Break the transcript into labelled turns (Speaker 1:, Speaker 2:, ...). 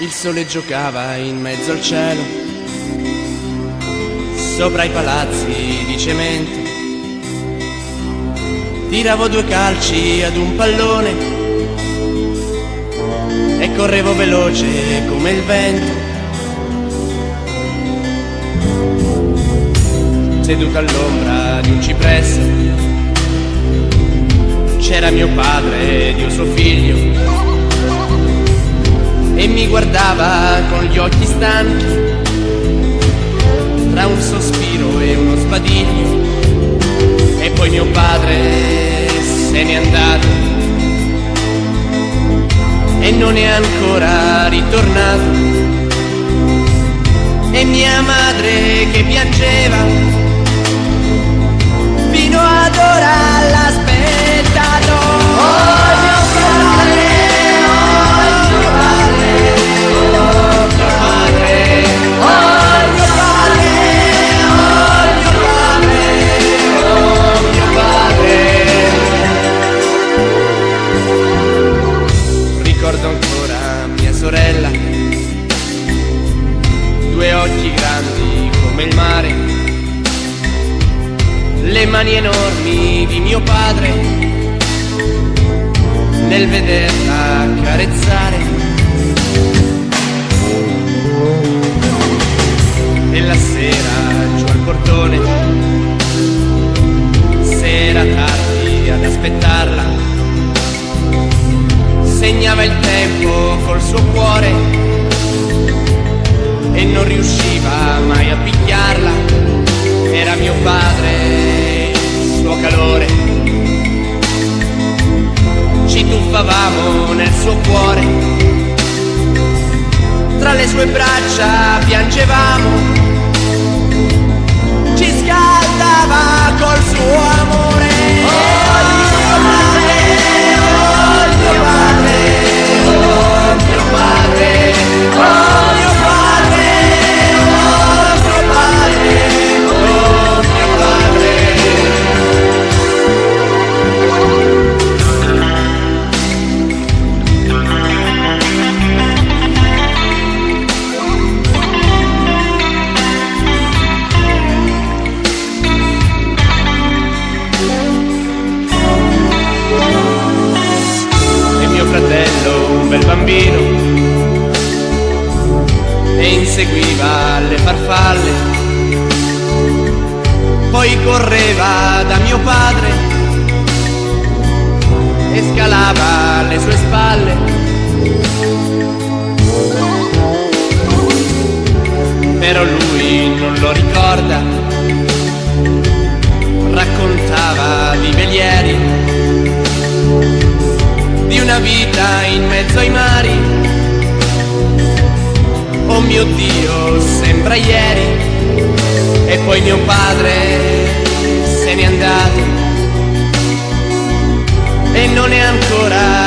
Speaker 1: Il sole giocava in mezzo al cielo, sopra i palazzi di cemento. Tiravo due calci ad un pallone e correvo veloce come il vento. Seduto all'ombra di un cipresso, c'era mio padre ed io suo figlio e mi guardava con gli occhi stanchi tra un sospiro e uno sbadiglio e poi mio padre se n'è andato e non è ancora ritornato. E mia madre che piangeva fino ad ora ancora mia sorella due occhi grandi come il mare le mani enormi di mio padre nel vederla carezzare. Non riusciva mai a picchiarla. Era mio padre, il suo calore. Ci tuffavamo nel suo cuore. Tra le sue braccia piangevamo. Bambino e inseguiva le farfalle. Poi correva da mio padre e scalava le sue spalle. Però lui non lo ricorda. Raccontava di velieri vita in mezzo ai mari. Oh mio Dio, sembra ieri. E poi mio padre se n'è andato e non è ancora